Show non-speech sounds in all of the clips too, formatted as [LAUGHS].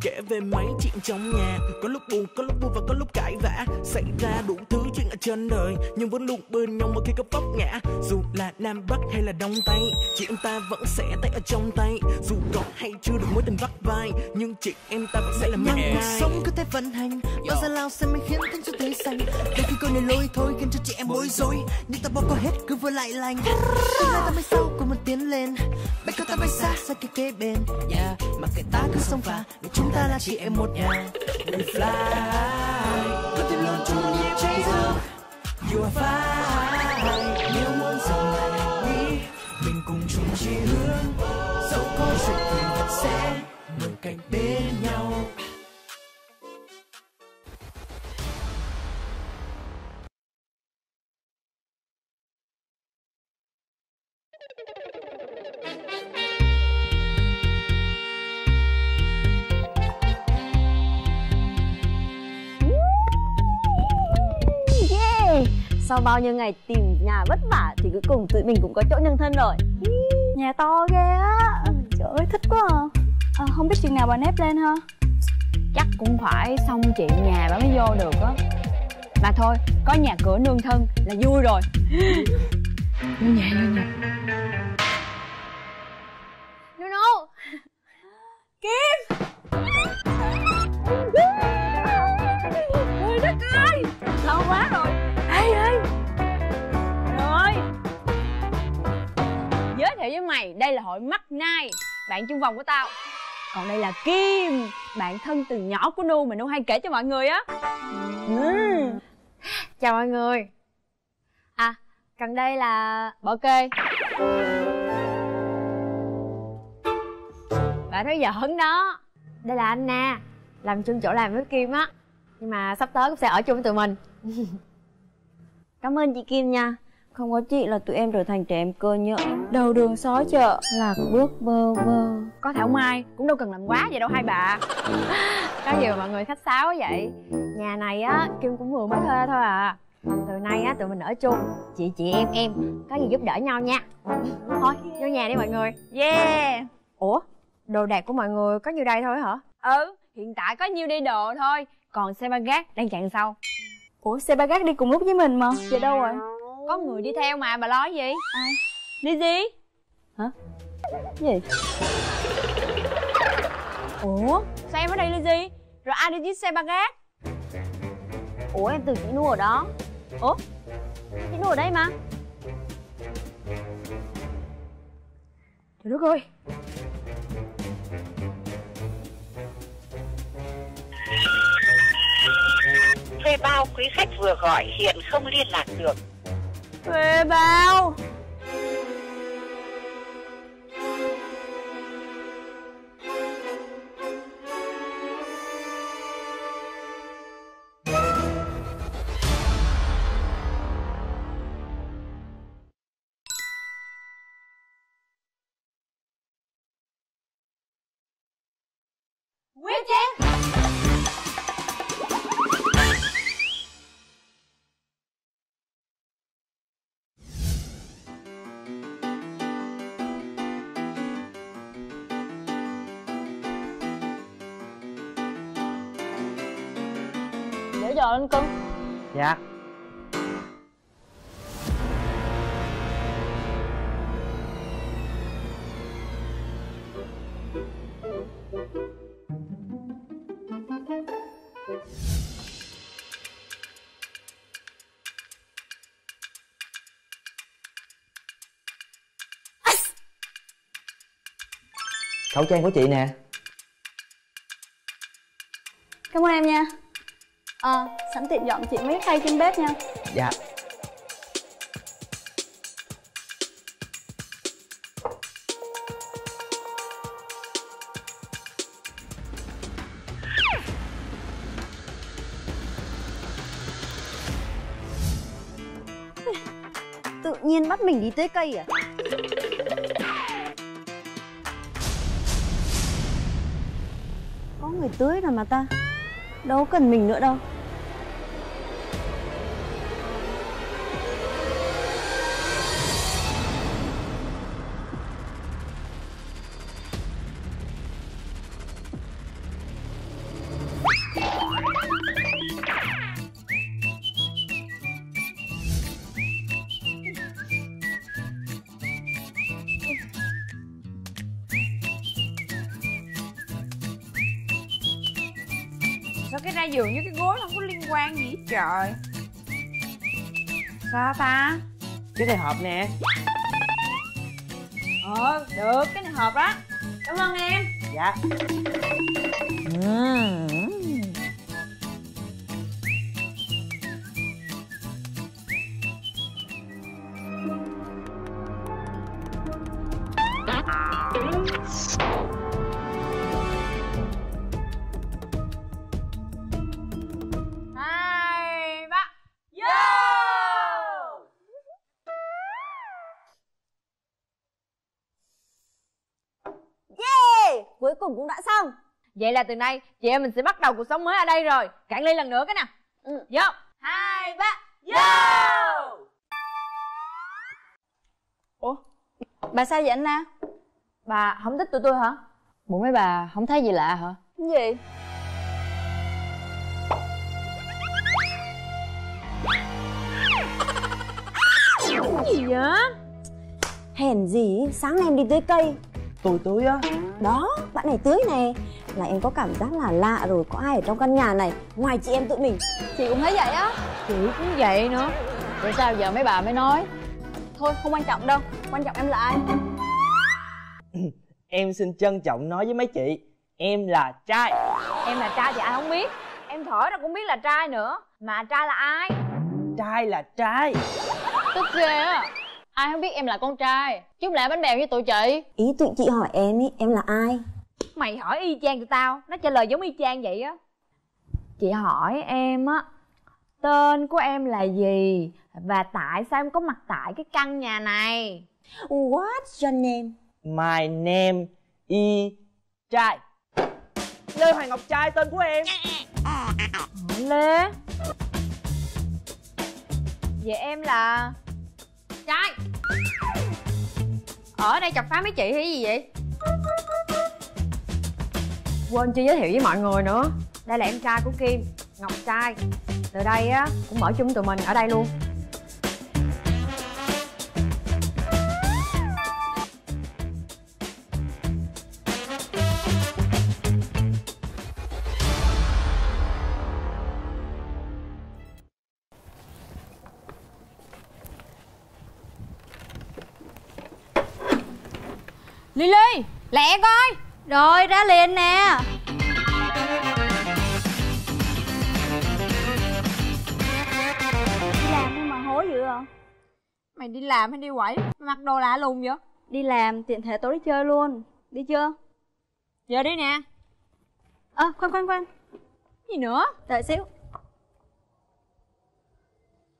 kể về mấy chuyện trong nhà có lúc buồn có lúc vui và có lúc cãi vã. Xảy ra đủ thứ chuyện ở trên đời nhưng vẫn luôn bên nhau mỗi khi có vấp ngã. Dù là nam bắc hay là đông tây chị em ta vẫn sẽ tay ở trong tay. Dù có hay chưa được mối tình vắt vai nhưng chị em ta vẫn sẽ là mang cuộc sống cứ thế vận hành bao giờ lao xem mới khiến thanh xuân tươi xanh. Đôi khi câu này lôi thôi khiến cho chị em bối rối. Nhưng ta bỏ qua hết cứ vừa lại lành. Tương lai ta mới sau cùng một tiến lên. Bay cao ta bay xa xa kia kế bên. Yeah. mặc kệ ta cứ sông pha vì chúng ta là chị em một nhà. We fly, có tim luôn chung nhịp chaser you are fine, nếu muốn dừng lại đi mình cùng chung chi hướng. Dẫu có chuyện thì vẫn sẽ ngồi cạnh bên nhau. Sau bao nhiêu ngày tìm nhà vất vả thì cuối cùng tụi mình cũng có chỗ nương thân rồi. Nhà to ghê á. Trời ơi thích quá à. à Không biết chừng nào bà nếp lên ha? Chắc cũng phải xong chuyện nhà bà mới vô được á. Mà thôi có nhà cửa nương thân là vui rồi. Vô [LAUGHS] nhà vô nhà với mày đây là hội mắt nai bạn chung vòng của tao. Còn đây là kim bạn thân từ nhỏ của nu mà nu hay kể cho mọi người á. Ừ. chào mọi người. À còn đây là bỏ kê. Bạn thấy giỡn đó. Đây là anna làm chung chỗ làm với kim á. Nhưng mà sắp tới cũng sẽ ở chung với tụi mình. [LAUGHS] Cảm ơn chị Kim nha Không có chị là tụi em trở thành trẻ em cơ nhỡ Đầu đường xó chợ Lạc bước bơ vơ. Có thảo mai cũng đâu cần làm quá vậy đâu hai bà. Có gì mà mọi người khách sáo vậy. Nhà này á kim cũng vừa mới thuê thôi à. Từ nay á tụi mình ở chung. Chị chị em em. Có gì giúp đỡ nhau nha. Thôi vô nhà đi mọi người. Yeah. Ủa đồ đạc của mọi người có nhiêu đây thôi hả? Ừ hiện tại có nhiêu đây đồ thôi. Còn xe ba gác đang chạy sau. Ủa xe ba gác đi cùng lúc với mình mà. Vậy đâu rồi có người đi theo mà bà lo gì? Ai? Đi gì? Gì? Ủa? Sao em ở đây Lizzy rồi ai đi chiếc xe ba gác? Ủa em tưởng chị Nu ở đó. Ủa? Chị Nu ở đây mà. Trời đất ơi. Thuê bao quý khách vừa gọi hiện không liên lạc được thuê bao. Để giờ lên cưng? Dạ. Khẩu trang của chị nè. Cảm ơn em nha Ờ sẵn tiện dọn chị mấy khay trên bếp nha. Dạ. [LAUGHS] Tự nhiên bắt mình đi tưới cây à? Có người tưới rồi mà ta Đâu cần mình nữa đâu. Sao cái ra giường với cái gối không có liên quan gì hết trời? Sao ta? Cái này hộp nè. Ờ được cái này hợp đó. Cảm ơn em. Dạ. Hai cuối cùng cũng đã xong. Vậy là từ nay chị em mình sẽ bắt đầu cuộc sống mới ở đây rồi. Cạn ly lần nữa cái nè Ừ. vô. Hai ba. Vô. Ủa? Bà sao vậy anh Na? Bà không thích tụi tôi hả? Bộ mấy bà không thấy gì lạ hả? Cái gì? Cái gì vậy? Hèn gì, sáng nay em đi tưới cây tôi tưới á. Đó, bạn này tưới này Là em có cảm giác là lạ rồi Có ai ở trong căn nhà này Ngoài chị em tụi mình. Chị cũng thấy vậy á. Chị cũng vậy nữa. Vậy sao giờ mấy bà mới nói? Thôi không quan trọng đâu. Quan trọng em là ai? [LAUGHS] Em xin trân trọng nói với mấy chị. Em là trai. Em là trai thì ai không biết. Em thở ra cũng biết là trai nữa. Mà trai là ai? Trai là trai. Tức ghê á Ai không biết em là con trai? Chứ không lẽ bánh bèo với tụi chị. Ý tụi chị hỏi em ý, em là ai? Mày hỏi y chang tụi tao nó trả lời giống y chang vậy á. Chị hỏi em á tên của em là gì và tại sao em có mặt tại cái căn nhà này? What's your name? my name is trai lê hoàng ngọc trai tên của em. Lê. Vậy em là trai. Ở đây chọc phá mấy chị hay gì vậy? Quên chưa giới thiệu với mọi người nữa. Đây là em trai của kim ngọc trai. Từ đây á cũng mở chung tụi mình ở đây luôn Lily lẹ coi. Rồi ra liền nè. Đi làm nhưng mà hối dữ à? Mày đi làm hay đi quẩy? Mày mặc đồ lạ lùng vậy? Đi làm tiện thể tối đi chơi luôn. Đi chưa? Giờ đi nè. Ơ khoan khoan khoan. Gì nữa? Đợi xíu.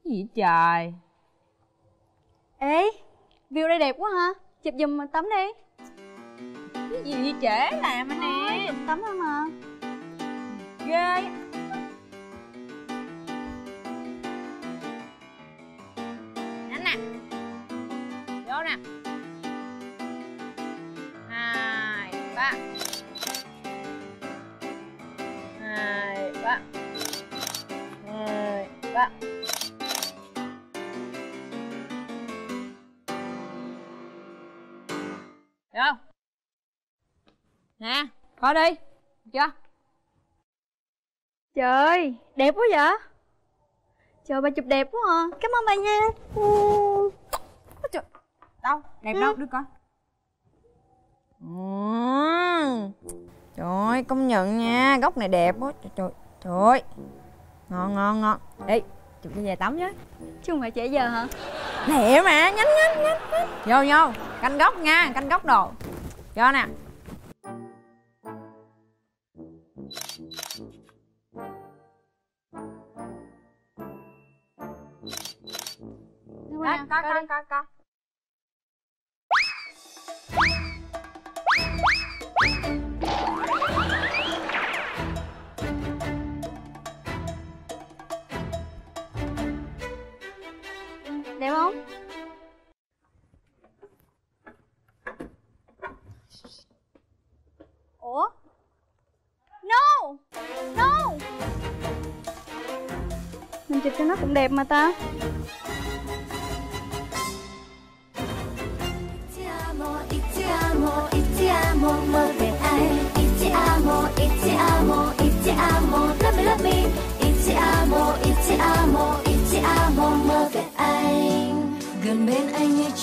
Gì trời? Ê View đây đẹp quá ha Chụp giùm tấm đi. Cái gì vậy trễ làm anh nè Chụp tấm thôi mà. Ghê. Nhanh nè. Vô nè. Hai ba. Hai ba. Hai ba coi đi được chưa? Trời đẹp quá vậy. Trời bà chụp đẹp quá à. Cảm ơn bà nha. Ừ. Trời. đâu đẹp đâu đưa coi trời ơi công nhận nha góc này đẹp quá. Trời trời trời. Ơi ngon ngon ngon. Đi chụp đi về tắm với Chứ không phải trễ giờ hả? Lẹ mà nhanh nhanh nhanh nhanh. vô vô canh góc nha canh góc đồ. Vô nè có có có có. Đẹp không? Ủa? No! No! Mình chụp cho nó cũng đẹp mà ta.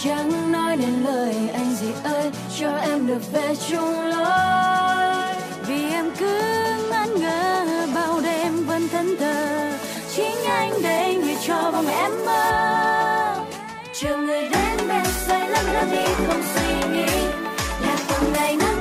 chẳng nói nên lời anh gì ơi, cho em được về chung lối. Vì em cứ ngẩn ngơ, bao đêm vẫn thân thờ. Chính anh để người cho vòng em mơ. Chờ người đến bên say lắm đã đi không suy nghĩ. Là còn ngày nắng